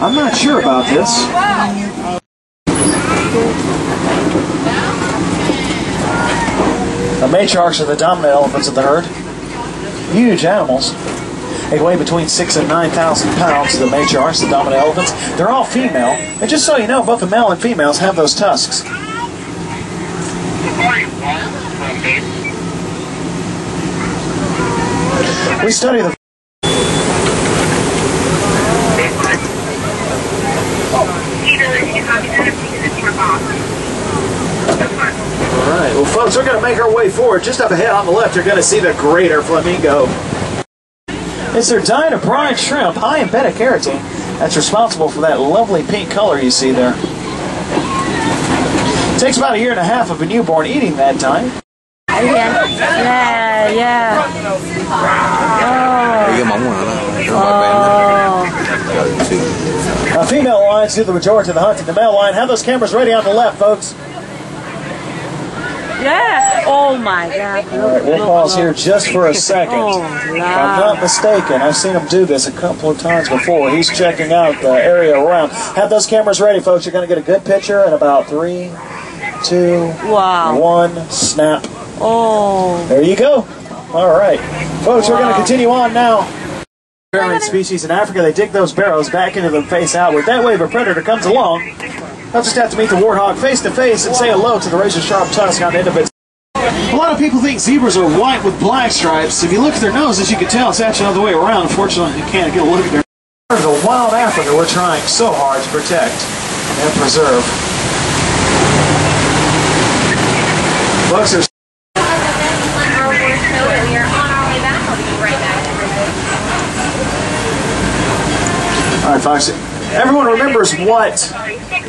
I'm not sure about this. The matriarchs are the dominant elephants of the herd. Huge animals. They weigh between six and nine thousand pounds. The matriarchs, the dominant elephants, they're all female. And just so you know, both the male and females have those tusks. We study the All right, well, folks, we're going to make our way forward. Just up ahead on the left, you're going to see the greater flamingo. It's their of brine shrimp, high in beta carotene. That's responsible for that lovely pink color you see there. It takes about a year and a half of a newborn eating that time. Yeah, yeah, yeah. cái female lions do the majority of the hunting. The male lion, have those cameras ready on the left, folks. Yeah. Oh my God. All right, we'll pause here just for a second. Oh, If I'm not mistaken, I've seen him do this a couple of times before. He's checking out the area around. Have those cameras ready, folks. You're going to get a good picture in about three, two, Wow. one, snap. Oh. There you go. All right. Folks, we're going to continue on now. Barreling species in Africa, they dig those barrows back into them face outward. That way, if a predator comes along, they'll just have to meet the warthog face to face and say hello to the razor sharp tusk on the end of it. A lot of people think zebras are white with black stripes. If you look at their noses, as you can tell it's actually the other way around. Unfortunately, you can't get a look at their. The wild Africa we're trying so hard to protect and preserve. There's We are on our way back. I'll be right back. Everyone remembers what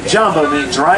jumbo means, right?